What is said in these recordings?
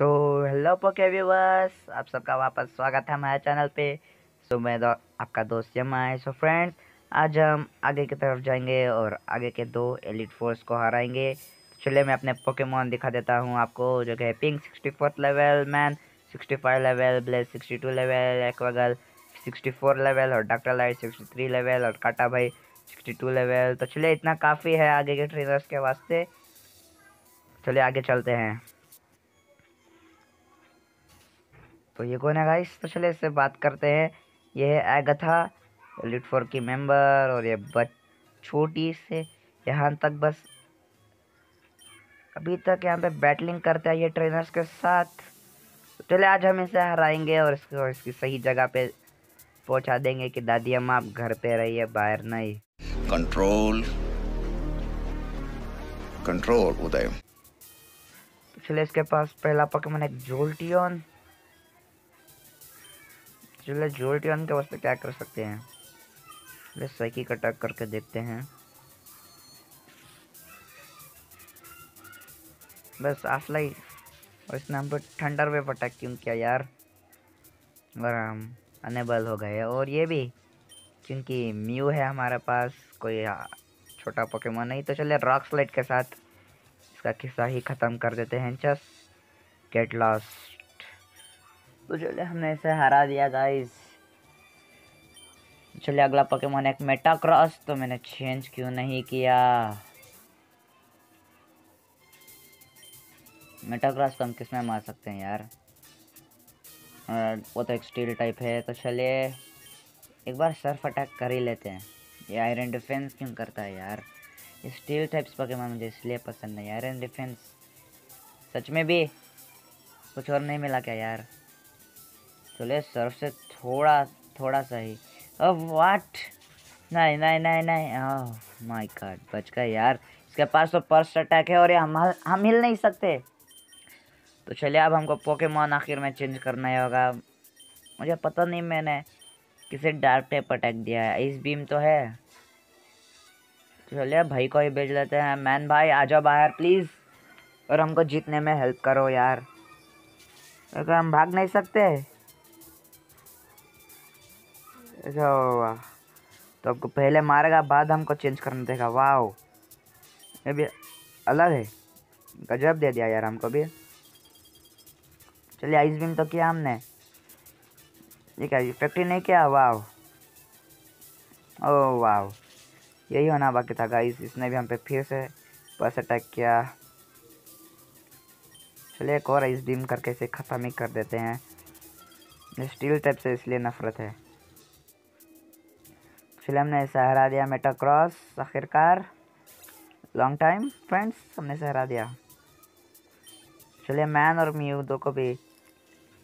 So hello पोके viewers आप सबका वापस स्वागत है हमारे चैनल पे सो so, मैं दो, आपका दोस्त यमा है सो फ्रेंड्स आज हम आगे की तरफ़ जाएँगे और आगे के दो एलिट फोर्स को हराएँगे चलिए मैं अपने पोकेमोन दिखा देता हूँ आपको जो कि pink sixty fourth level man sixty five level blaze sixty two level एक्वागल sixty four level और doctor light sixty three level और काटा भाई सिक्सटी टू लेवल तो चलिए इतना काफ़ी है आगे के ट्रेनर्स के वास्ते चलिए आगे चलते हैं तो ये कौन है गाइस तो चले इससे बात करते हैं। ये है एगथा लिट फोर की मेंबर और ये बच छोटी से यहाँ तक बस। अभी तक यहाँ पे बैटलिंग करते हैं ये ट्रेनर्स के साथ। तो चले आज हम इसे हराएँगे और इसको इसकी सही जगह पे पहुँचा देंगे कि दादी अम्मा आप घर पे रहिए बाहर नहीं। Control control Uday. तो चले इसके पास पहला पकमन एक जोल्टियन चलो जोल्टियन के वास्ते क्या कर सकते हैं? चले साइकिक अटैक करके देखते हैं। बस आफलाई और इसने हम पे थंडर वेव अटैक क्यों किया यार? और हम अनेबल हो गए। और ये भी, क्योंकि म्यू है हमारे पास, कोई छोटा पोकेमोन नहीं। तो चलिए रॉक स्लाइड के साथ इसका किस्सा ही ख़त्म कर देते हैं, चस। गेट लॉस्ट तो चलिए हमने इसे हरा दिया गाइस चलिए, अगला पोकेमोन एक मेटा क्रॉस तो मैंने चेंज क्यों नहीं किया? मेटा क्रॉस को हम किसमें मार सकते हैं यार? वो तो एक स्टील टाइप है तो चलिए, एक बार सर्फ अटैक कर ही लेते हैं. ये आयरन डिफेंस क्यों करता है यार? ये स्टील टाइप्स पोकेमोन मुझे इसलिए पसंद है आयरन डिफेंस सच में भी? कुछ और नहीं मिला क्या यार? चलिए सर्फ से थोड़ा थोड़ा सा ही। अब वाट नहीं नहीं नहीं नहीं। ओह माय गॉड बच गए यार। इसके पास तो पर्स अटैक है और ये हम हम हिल नहीं सकते। तो चलिए, अब हमको पोकेमोन आखिर में चेंज करना ही होगा। मुझे पता नहीं मैंने किसे डार्क टाइप अटैक दिया है। इस बीम तो है। चलिए, भाई को ही भेज लेते हैं। मैन भाई, आ जाओ बाहर प्लीज़ और हमको जीतने में हेल्प करो यार। अगर हम भाग नहीं सकते वाह तो आपको पहले मारेगा, बाद हमको चेंज करना देगा। वाह ये भी अलग है। गजब दे दिया यार हमको भी। चलिए आइस बीम तो किया हमने। ये क्या इफ़ेक्टिव नहीं किया? वाह ओ वाह यही होना बाकी था गाइस इसने भी हम पे फिर से बस अटैक किया। चलिए, एक और आइस बीम करके इसे ख़त्म ही कर देते हैं। स्टील टाइप से इसलिए नफरत है। चलिए हमने इसे हरा दिया मेटा क्रॉस आखिरकार। लॉन्ग टाइम फ्रेंड्स हमने इसे हरा दिया। चलिए मैन और म्यू दो को भी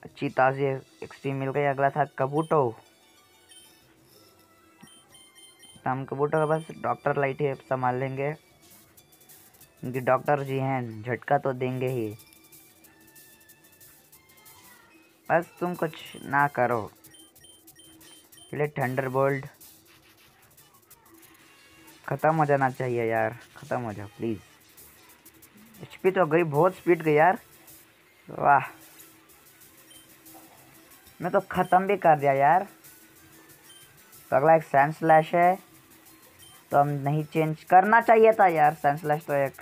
अच्छी ताज़ी एक्सट्रीम मिल गई। अगला था कबूटो हम कबूटो का बस डॉक्टर लाइट ही संभाल लेंगे। क्योंकि डॉक्टर जी हैं, झटका तो देंगे ही। बस तुम कुछ ना करो। चलिए थंडर बोल्ड ख़त्म हो जाना चाहिए यार, ख़त्म हो जाओ प्लीज़ एचपी तो गई, बहुत स्पीड गई यार। वाह। मैं तो ख़त्म भी कर दिया यार। तो अगला एक सैन स्लैश है। तो हम नहीं चेंज करना चाहिए था यार सैन स्लैश तो एक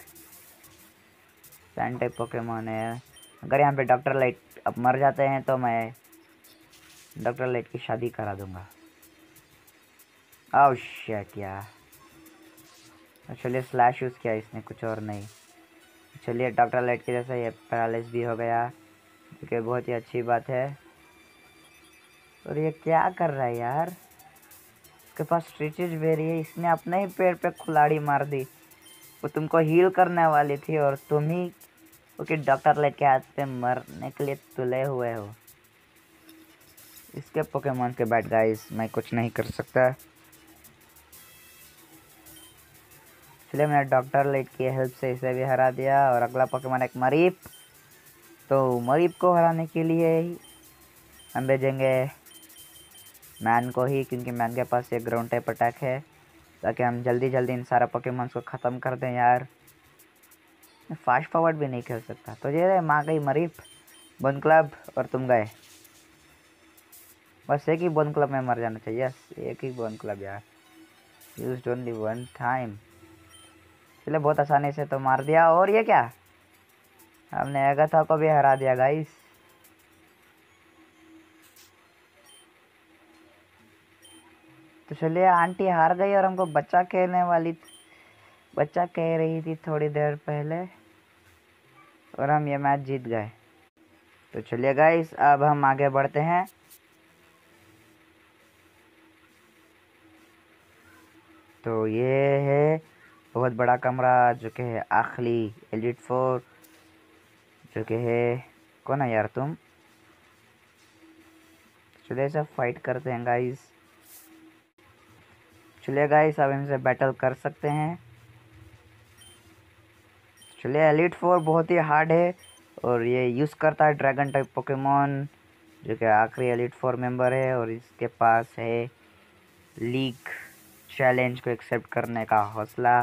सैन टाइप पोकेमोन है। अगर यहाँ पे डॉक्टर लाइट अब मर जाते हैं तो मैं डॉक्टर लाइट की शादी करा दूँगा। ओह शिट यार चलिए स्लैश यूज़ किया, इसने कुछ और नहीं। चलिए डॉक्टर लाइट की जैसा ये पैरालिस भी हो गया, जो कि बहुत ही अच्छी बात है। और ये क्या कर रहा है यार? इसके पास स्ट्रेचेज वेरी है, इसने अपने ही पेड़ पे खुलाड़ी मार दी। वो तुमको हील करने वाली थी और तुम ही ओके डॉक्टर लाइट के हाथ पे मरने के लिए तुले हुए हो। इसके पोकेमोन के बैट गाइस मैं कुछ नहीं कर सकता। इसलिए मैंने डॉक्टर लाइट की हेल्प से इसे भी हरा दिया और अगला पोकेमोन एक मरीप। तो मरीप को हराने के लिए हम भेजेंगे मैन को ही, क्योंकि मैन के पास ये ग्राउंड टाइप अटैक है। ताकि हम जल्दी जल्दी इन सारा पोकेमोन्स को ख़त्म कर दें यार। फास्ट फॉरवर्ड भी नहीं खेल सकता। तो ये माँ गई मरीफ बोन क्लब और तुम गए। बस एक ही बोन क्लब में मर जाना चाहिए। यस, एक ही बोन क्लब यार। यूज़ ओनली वन टाइम चले बहुत आसानी से तो मार दिया। और ये क्या? हमने अगथा को भी हरा दिया गाइस तो चलिए, आंटी हार गई और हमको बच्चा कहने वाली बच्चा कह रही थी थोड़ी देर पहले। और हम ये मैच जीत गए। तो चलिए गाइस अब हम आगे बढ़ते हैं। तो ये है बहुत बड़ा कमरा जो कि है आखली एलिट फोर जो कि है, कौन है यार तुम? चलिए सब फाइट करते हैं गाइस चलिए गाइस अब इनसे बैटल कर सकते हैं. चलिए एलिट फोर बहुत ही हार्ड है, और ये यूज़ करता है ड्रैगन टाइप पोकेमोन जो कि आखिरी एलिट फोर मेंबर है, और इसके पास है लीग चैलेंज को एक्सेप्ट करने का हौसला।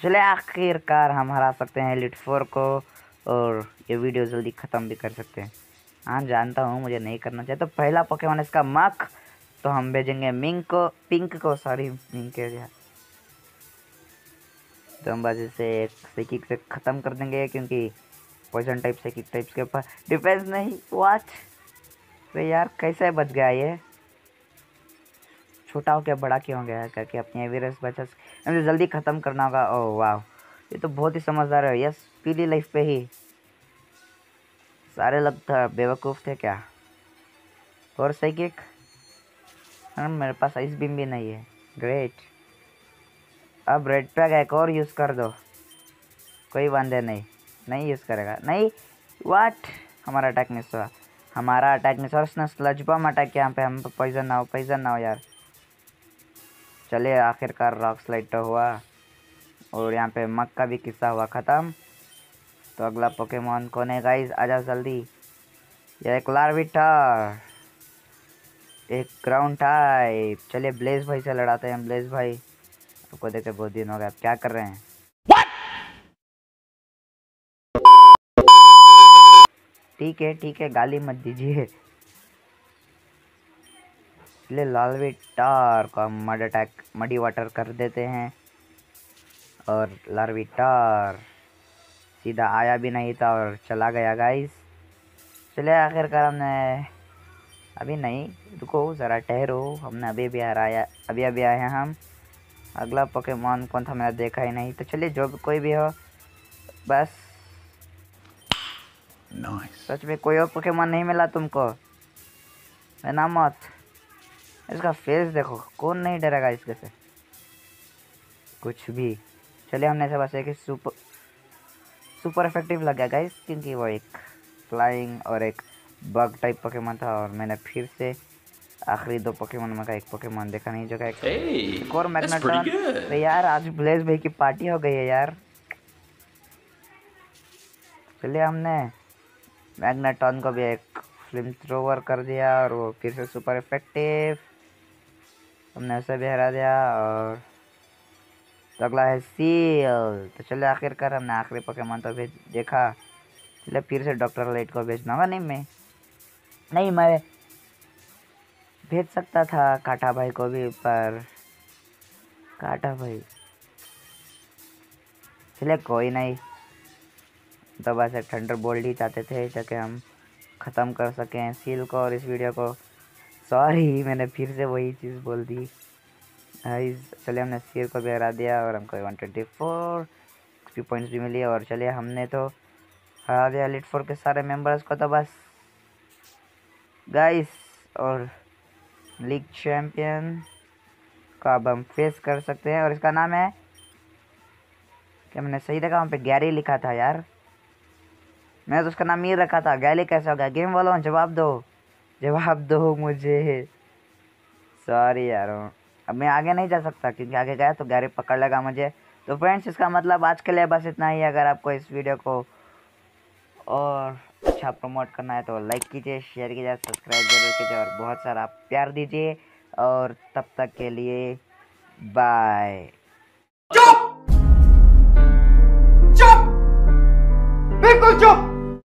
चले आखिरकार हम हरा सकते हैं एलिट फोर को, और ये वीडियो जल्दी ख़त्म भी कर सकते हैं। हाँ जानता हूँ, मुझे नहीं करना चाहिए। तो पहला पोकेमोन इसका मक तो हम भेजेंगे मिंक को पिंक को सॉरी मिंक के गया तो हम बस इसे एक सेकिक से ख़त्म कर देंगे, क्योंकि पॉइजन टाइप सेकिक टाइप्स के ऊपर डिफेंस नहीं। वाच अरे यार, कैसे बच गया ये? छोटा हो क्या बड़ा क्यों हो गया? करके अपनी एविरस बचा मुझे जल्दी ख़त्म करना होगा। ओह वाह ये तो बहुत ही समझदार है। यस, पीली लाइफ पे ही। सारे लोग था बेवकूफ़ थे क्या? और सही हाँ मेरे पास आइस बीम भी नहीं है। ग्रेट अब रेड पैक एक और यूज़ कर दो। कोई वादे नहीं। नहीं यूज़ करेगा। नहीं? वाट हमारा अटैक मिस हुआ। हमारा अटैक मिस हुआ। उसने स्लज बम अटैक किया हम पे। हम पॉइजन ना हो पॉइजन ना हो यार। चलिए आखिरकार रॉक स्लाइड तो हुआ। और यहाँ पे मक का भी किस्सा हुआ ख़त्म। तो अगला पोकेमोन कौन है गाइस आ जाओ जल्दी। ये एक लार्विटर एक ग्राउंड टाइप चलिए ब्लेज भाई से लड़ाते हैं ब्लेज भाई। आपको देखे बहुत दिन हो गया आप क्या कर रहे हैं? ठीक है ठीक है गाली मत दीजिए। लालवी टार को हम मड अटैक मडी वाटर कर देते हैं। और लार्वी टार सीधा आया भी नहीं था और चला गया गाइस चलिए आखिरकार हमने अभी नहीं रुको ज़रा ठहरो। हमने अभी भी हराया अभी अभी आए हैं हम। अगला पोकेमोन कौन था मैंने देखा ही नहीं। तो चलिए जो भी कोई भी हो बस। Nice. सच में कोई और पोकेमोन नहीं मिला तुमको? मैं ना मत? इसका फेस देखो कौन नहीं डरेगा इसके से? कुछ भी। चलिए हमने से बस एक सुपर सुपर इफ़ेक्टिव लग गया गाइस क्योंकि वो एक फ्लाइंग और एक बग टाइप पोकेमोन था और मैंने फिर से आखिरी दो पोकेमोन में का एक पोकेमोन देखा नहीं जो का एक, Hey, एक और मैग्नेटॉन तो यार आज ब्लेज भाई की पार्टी हो गई है यार। चलिए हमने मैग्नेटॉन को भी एक फ़िल्म थ्रोवर कर दिया और वो फिर से सुपर इफ़ेक्टिव हमने उसे भी हरा दिया और तो अगला है सील तो चलिए आखिरकार हमने आखिरी पोकेमोन तो भेज देखा। चलिए फिर से डॉक्टर लाइट को भेजना होगा, नहीं मैं नहीं, मैं भेज सकता था काटा भाई को भी, पर काटा भाई। चलिए कोई नहीं। तो बस एक थंडर बोल्ट ही चाहते थे, ताकि हम ख़त्म कर सकें सील को और इस वीडियो को। सॉरी मैंने फिर से वही चीज़ बोल दी। चलिए हमने सील को भी हरा दिया और हमको one twenty four XP points भी मिली और चलिए हमने तो हरा दिया लिट फोर के सारे मेंबर्स को तो बस। गाइस और लीग चैम्पियन का अब हम फेस कर सकते हैं और इसका नाम है, क्या मैंने सही देखा? वहाँ पे गैरी लिखा था यार। मैंने तो उसका नाम ये रखा था। गैली कैसे हो गया? गेम वालों, जवाब दो। जवाब दो मुझे। सॉरी यार। अब मैं आगे नहीं जा सकता, क्योंकि आगे गया तो गैरी पकड़ लेगा मुझे। तो फ्रेंड्स इसका मतलब आज के लिए बस इतना ही। अगर आपको इस वीडियो को और अच्छा प्रमोट करना है तो लाइक कीजिए शेयर कीजिए सब्सक्राइब ज़रूर कीजिए, और बहुत सारा प्यार दीजिए, और तब तक के लिए बाय चुप! चुप! बिल्कुल चुप!